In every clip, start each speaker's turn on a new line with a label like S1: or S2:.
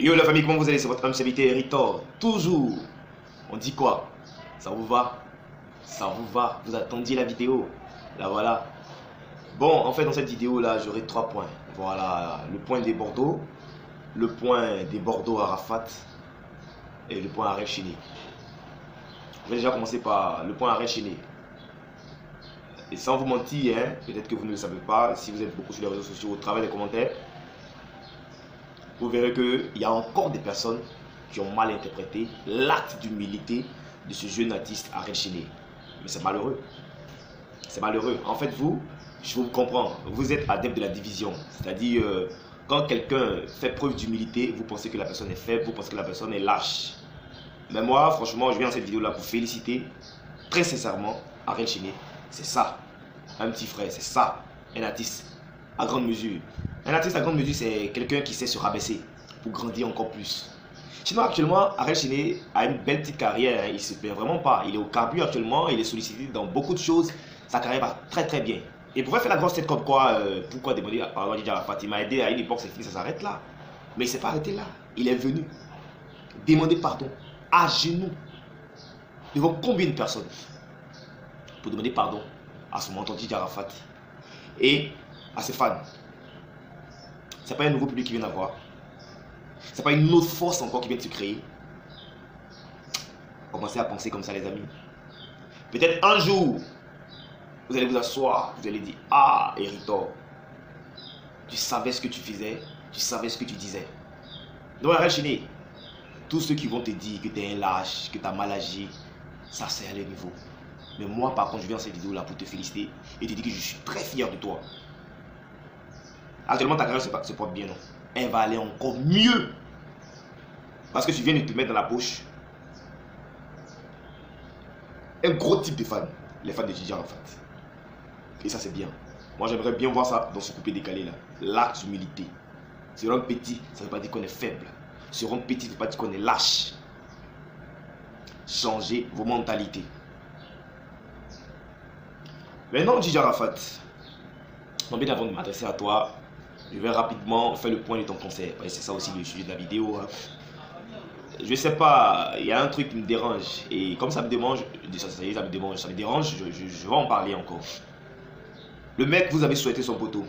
S1: Yo la famille, comment vous allez? C'est votre homme serviteur Ritor. Toujours. On dit quoi? Ça vous va? Ça vous va? Vous attendiez la vidéo? Là voilà. Bon, en fait, dans cette vidéo là, j'aurai trois points. Voilà, le point des Bordeaux, le point des Bordeaux Arafat et le point arrêt Chili. On va déjà commencer par le point arrêt Chili. Et sans vous mentir, hein, peut-être que vous ne le savez pas, si vous êtes beaucoup sur les réseaux sociaux, au travers des commentaires, vous verrez qu'il y a encore des personnes qui ont mal interprété l'acte d'humilité de ce jeune artiste à Mais c'est malheureux. C'est malheureux. En fait, vous, je vous comprends, vous êtes adepte de la division. C'est-à-dire, euh, quand quelqu'un fait preuve d'humilité, vous pensez que la personne est faible, vous pensez que la personne est lâche. Mais moi, franchement, je viens dans cette vidéo-là pour féliciter très sincèrement Ariel Chiné. C'est ça, un petit frère, c'est ça, un artiste à grande mesure. Un artiste à grande mesure, c'est quelqu'un qui sait se rabaisser pour grandir encore plus. Sinon, actuellement, Ariel Chiné a une belle petite carrière. Hein. Il se perd vraiment pas. Il est au carbu actuellement. Il est sollicité dans beaucoup de choses. Sa carrière va très très bien. Il pourrait faire la grosse tête comme quoi, euh, pourquoi demander à Fatima aidé à une époque, c'est fini, ça s'arrête là. Mais il s'est pas arrêté là. Il est venu demander pardon à genoux devant combien de personnes pour demander pardon à son mentor Didier Arafat et à ses fans. C'est pas un nouveau public qui vient d'avoir. C'est pas une autre force encore qui vient de se créer. Commencez à penser comme ça, les amis. Peut-être un jour, vous allez vous asseoir, vous allez dire Ah, Eritor, tu savais ce que tu faisais, tu savais ce que tu disais. Donc, arrête, tous ceux qui vont te dire que tu es un lâche, que tu as mal agi, ça c'est à leur niveau. Mais moi, par contre, je viens dans cette vidéo-là pour te féliciter et te dire que je suis très fier de toi. Actuellement, ta carrière se, porte bien, non Elle va aller encore mieux. Parce que tu viens de te mettre dans la poche un gros type de fans. Les fans de Gigi en fait. Et ça, c'est bien. Moi, j'aimerais bien voir ça dans ce coupé décalé là. L'acte d'humilité. Se rendre petit, ça ne veut pas dire qu'on est faible. Se rendre petit, ça ne veut pas dire qu'on est lâche. Changez vos mentalités. Maintenant, Gigi Arafat, bien avant de m'adresser à toi, je vais rapidement faire le point de ton concert. c'est ça aussi le sujet de la vidéo. Hein. Je sais pas, il y a un truc qui me dérange. Et comme ça me dérange, ça, ça me dérange, ça me dérange, je, je vais en parler encore. Le mec, vous avez souhaité son poteau.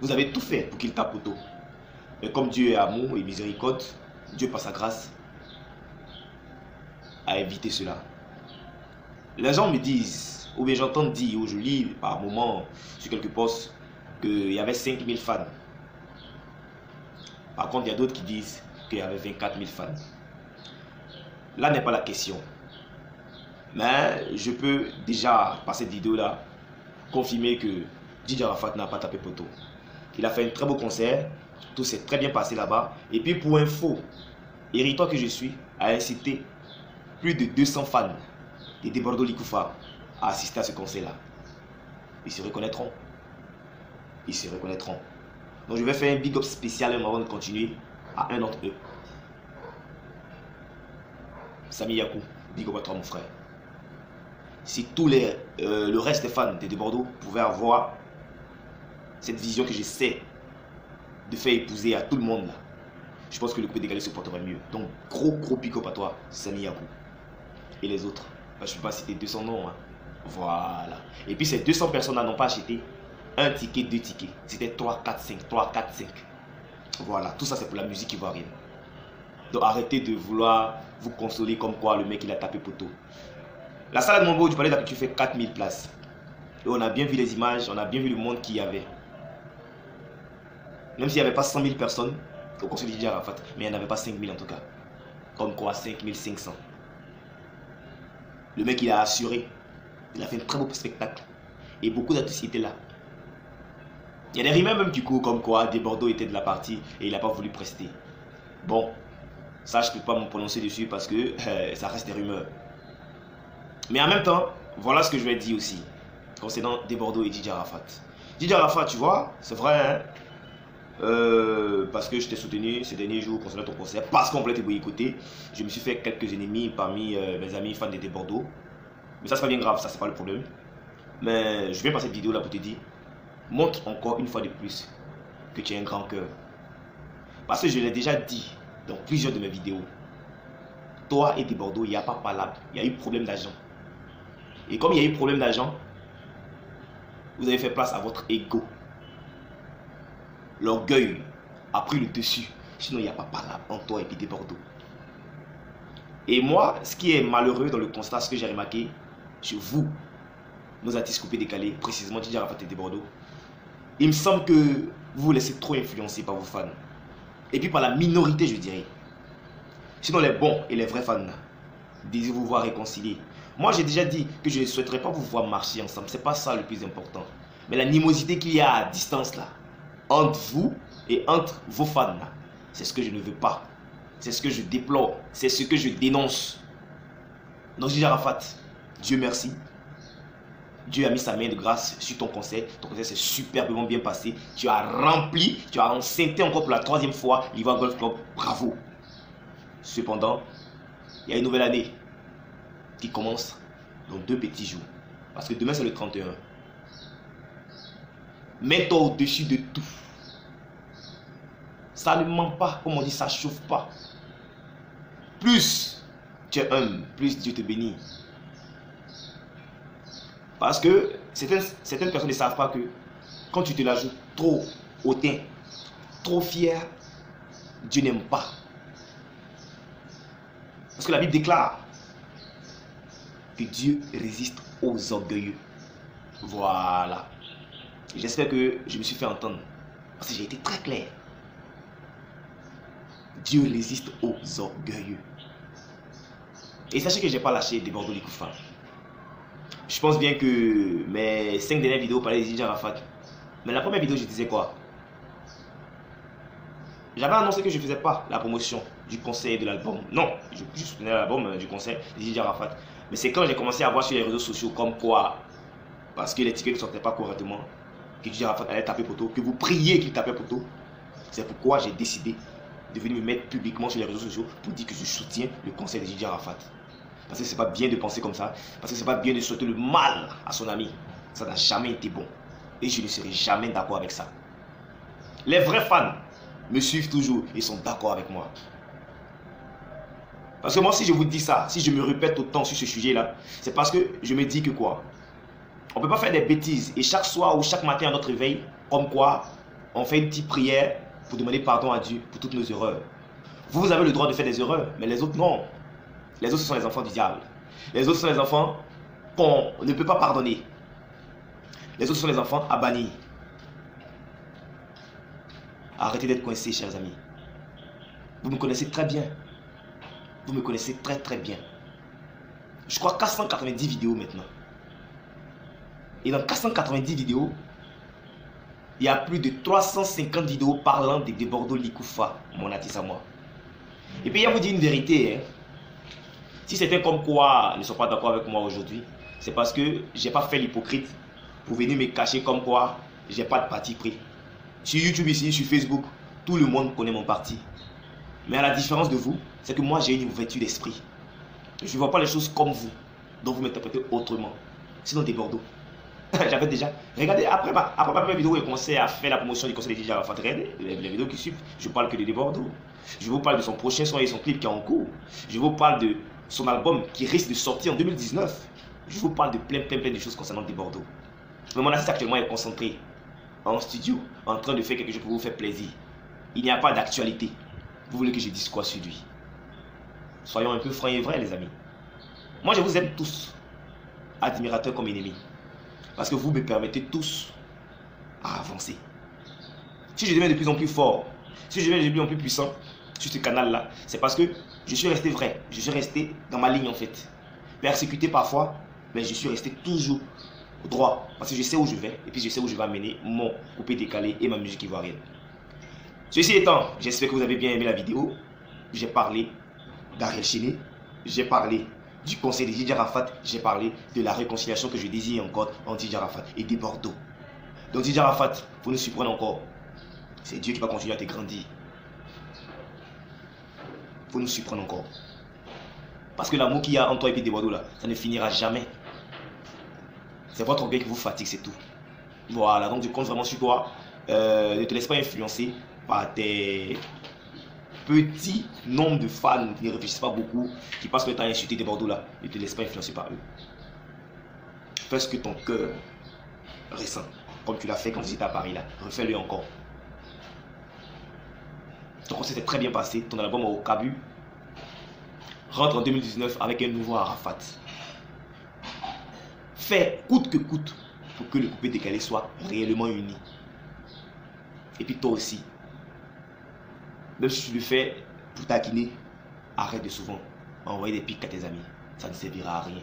S1: Vous avez tout fait pour qu'il tape poteau. Mais comme Dieu est amour et miséricorde, Dieu par sa grâce a évité cela. Les gens me disent, ou bien j'entends dire, ou je lis par moment sur quelques posts, qu'il y avait 5000 fans. Par contre, il y a d'autres qui disent qu'il y avait 24 000 fans. Là n'est pas la question. Mais je peux déjà, par cette vidéo-là, confirmer que Didier Arafat n'a pas tapé poteau. Il a fait un très beau concert, tout s'est très bien passé là-bas. Et puis pour info, héritant que je suis a incité plus de 200 fans de Bordeaux Likoufa à assister à ce concert-là. Ils se reconnaîtront. Ils se reconnaîtront. Donc je vais faire un big up spécial avant de continuer à un d'entre eux. Sami Yakou, big up à toi mon frère si tous les, euh, le reste des fans de, Bordeaux pouvaient avoir cette vision que j'essaie de faire épouser à tout le monde, je pense que le coup décalé se porterait mieux. Donc, gros, gros pick-up à toi, Sami Yakou. Et les autres. je ne peux pas citer 200 noms. Hein. Voilà. Et puis, ces 200 personnes n'ont pas acheté un ticket, deux tickets. C'était 3, 4, 5. 3, 4, 5. Voilà. Tout ça, c'est pour la musique ivoirienne. Donc, arrêtez de vouloir vous consoler comme quoi le mec, il a tapé poteau. La salle de Monbo du palais tu fait 4000 places. Et on a bien vu les images, on a bien vu le monde qu'il y avait. Même s'il n'y avait pas 100 000 personnes au conseil de Arafat, mais il n'y en avait pas 5 000 en tout cas. Comme quoi 5500. Le mec il a assuré. Il a fait un très beau spectacle. Et beaucoup d'artistes étaient là. Il y a des rumeurs même du coup comme quoi des Bordeaux étaient de la partie et il n'a pas voulu prester. Bon, ça je ne peux pas me prononcer dessus parce que euh, ça reste des rumeurs. Mais en même temps, voilà ce que je vais dire aussi concernant des Bordeaux et Didier Arafat. Didier Arafat, tu vois, c'est vrai, hein, euh, parce que je t'ai soutenu ces derniers jours concernant ton concert, parce qu'on voulait te boycotter. Je me suis fait quelques ennemis parmi euh, mes amis fans de des Bordeaux. Mais ça, c'est pas bien grave, ça, c'est pas le problème. Mais je viens passer cette vidéo là pour te dire montre encore une fois de plus que tu as un grand cœur. Parce que je l'ai déjà dit dans plusieurs de mes vidéos. Toi et des Bordeaux, il n'y a pas palabre. Il y a eu problème d'argent. Et comme il y a eu problème d'argent, vous avez fait place à votre ego. L'orgueil a pris le dessus. Sinon, il n'y a pas palabre en toi et des Bordeaux. Et moi, ce qui est malheureux dans le constat, ce que j'ai remarqué, chez vous, nos artistes coupés décalés, précisément Didier Rafat et des Bordeaux, il me semble que vous vous laissez trop influencer par vos fans. Et puis par la minorité, je dirais. Sinon, les bons et les vrais fans, désirez vous voir réconcilier? Moi, j'ai déjà dit que je ne souhaiterais pas vous voir marcher ensemble. C'est pas ça le plus important. Mais l'animosité qu'il y a à distance là, entre vous et entre vos fans c'est ce que je ne veux pas. C'est ce que je déplore. C'est ce que je dénonce. Donc, Didier Rafat, Dieu merci. Dieu a mis sa main de grâce sur ton conseil. Ton conseil s'est superbement bien passé. Tu as rempli, tu as enceinté encore pour la troisième fois l'Ivoire Golf Club. Bravo. Cependant, il y a une nouvelle année qui commence dans deux petits jours. Parce que demain, c'est le 31. Mets-toi au-dessus de tout. Ça ne ment pas, comme on dit, ça chauffe pas. Plus tu es humble, plus Dieu te bénit. Parce que certaines, personnes ne savent pas que quand tu te la joues trop hautain, trop fier, Dieu n'aime pas. Parce que la Bible déclare que Dieu résiste aux orgueilleux. Voilà. J'espère que je me suis fait entendre. Parce que j'ai été très clair. Dieu résiste aux orgueilleux. Et sachez que je n'ai pas lâché des Bordeaux Likoufa. Je pense bien que mes 5 dernières vidéos parlaient de Rafat. Mais la première vidéo, je disais quoi? J'avais annoncé que je ne faisais pas la promotion du conseil de l'album. Non, je, soutenais l'album euh, du conseil de Didier Rafat. Mais c'est quand j'ai commencé à voir sur les réseaux sociaux comme quoi, parce que les tickets ne sortaient pas correctement, que Didier Rafat allait taper poteau, que vous priez qu'il tapait poteau. C'est pourquoi j'ai décidé de venir me mettre publiquement sur les réseaux sociaux pour dire que je soutiens le conseil de Didier Rafat. Parce que c'est pas bien de penser comme ça. Parce que c'est pas bien de souhaiter le mal à son ami. Ça n'a jamais été bon. Et je ne serai jamais d'accord avec ça. Les vrais fans me suivent toujours et sont d'accord avec moi. Parce que moi, si je vous dis ça, si je me répète autant sur ce sujet-là, c'est parce que je me dis que quoi? On ne peut pas faire des bêtises. Et chaque soir ou chaque matin à notre réveil, comme quoi, on fait une petite prière pour demander pardon à Dieu pour toutes nos erreurs. Vous, vous avez le droit de faire des erreurs, mais les autres, non. Les autres sont les enfants du diable. Les autres sont les enfants qu'on ne peut pas pardonner. Les autres sont les enfants à bannir. Arrêtez d'être coincés, chers amis. Vous me connaissez très bien. Vous me connaissez très très bien. Je crois 490 vidéos maintenant. Et dans 490 vidéos, il y a plus de 350 vidéos parlant de, Bordeaux Likoufa, mon artiste à moi. Et puis il y a vous dire une vérité. Hein. Si c'était comme quoi ne sont pas d'accord avec moi aujourd'hui, c'est parce que j'ai pas fait l'hypocrite pour venir me cacher comme quoi j'ai pas de parti pris. Sur YouTube ici, sur Facebook, tout le monde connaît mon parti. Mais à la différence de vous, c'est que moi j'ai une ouverture d'esprit. Je ne vois pas les choses comme vous, donc vous m'interprétez autrement. Sinon des Bordeaux. J'avais déjà. Regardez, après ma, après ma première vidéo, j'ai commencé à faire la promotion du conseil des DJ Regardez les, les, vidéos qui suivent. Je parle que de Bordeaux. Je vous parle de son prochain son et son clip qui est en cours. Je vous parle de son album qui risque de sortir en 2019. Je vous parle de plein, plein, plein de choses concernant des Bordeaux. Mais mon assistant actuellement est concentré en studio, en train de faire quelque chose pour vous faire plaisir. Il n'y a pas d'actualité. Vous voulez que je dise quoi sur lui? Soyons un peu francs et vrais, les amis. Moi, je vous aime tous, admirateurs comme ennemis. Parce que vous me permettez tous à avancer. Si je deviens de plus en plus fort, si je deviens de plus en plus puissant sur ce canal-là, c'est parce que je suis resté vrai. Je suis resté dans ma ligne en fait. Persécuté parfois, mais je suis resté toujours droit. Parce que je sais où je vais et puis je sais où je vais amener mon coupé décalé et ma musique ivoirienne. Ceci étant, j'espère que vous avez bien aimé la vidéo. J'ai parlé d'Ariel Chine, j'ai parlé du conseil de Didier Rafat, j'ai parlé de la réconciliation que je désire encore entre Didier Rafat et des Bordeaux. Donc Didier Rafat, vous nous surprenez encore. C'est Dieu qui va continuer à te grandir faut nous surprendre encore. Parce que l'amour qu'il y a entre toi et des Bordeaux là, ça ne finira jamais. C'est votre orgueil qui vous fatigue, c'est tout. Voilà, donc je compte vraiment sur toi. Euh, ne te laisse pas influencer par tes petit nombre de fans qui ne réfléchissent pas beaucoup, qui passent le temps à insulter des Bordeaux là, ne te laisse pas influencer par eux. Fais ce que ton cœur ressent, comme tu l'as fait quand tu étais à Paris là. Refais-le encore. Ton concert s'est très bien passé, ton album au Cabu rentre en 2019 avec un nouveau Arafat. Fais coûte que coûte pour que le coupé décalé soit réellement uni. Et puis toi aussi, même si tu le fais pour taquiner, arrête de souvent envoyer des pics à tes amis. Ça ne servira à rien.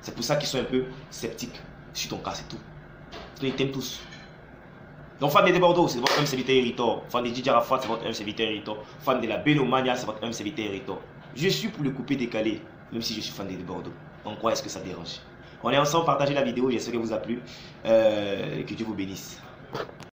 S1: C'est pour ça qu'ils sont un peu sceptiques sur ton cas, c'est tout. Ils t'aiment tous. Donc, fan de Bordeaux, c'est votre homme serviteur Héritor. Fan de DJ Rafat, c'est votre homme serviteur Héritor. Fan de la Benomania, c'est votre homme serviteur Héritor. Je suis pour le couper décalé, même si je suis fan de Bordeaux. En quoi est-ce que ça dérange? On est ensemble, partagez la vidéo, j'espère qu'elle vous a plu. Euh, que Dieu vous bénisse.